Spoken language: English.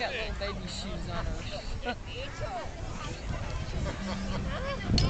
got little baby shoes on her.